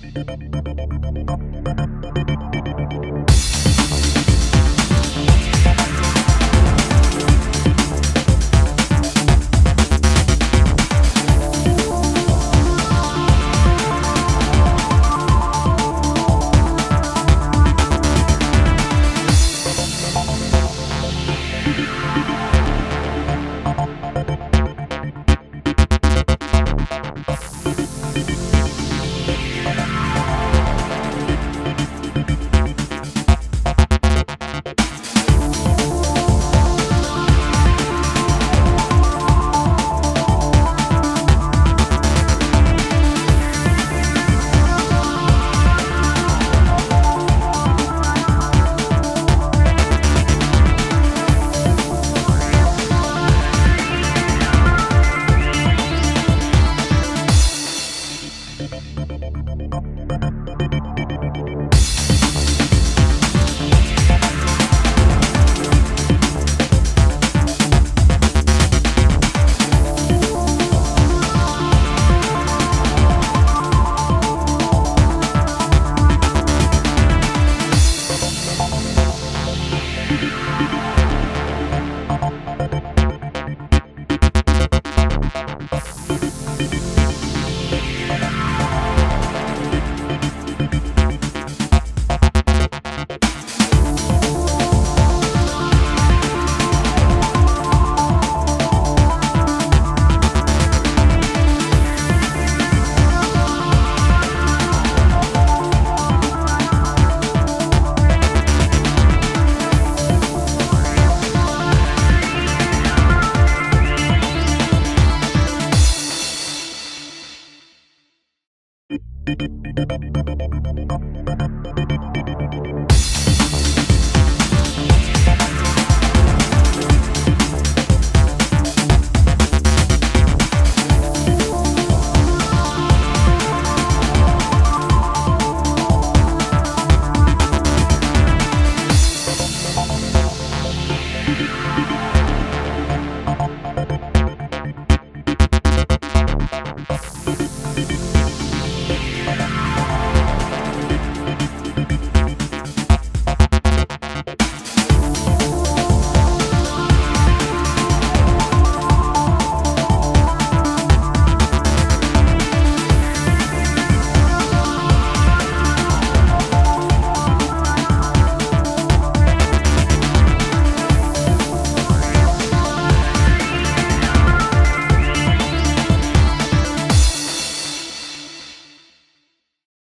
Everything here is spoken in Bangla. Thank you. Thank you.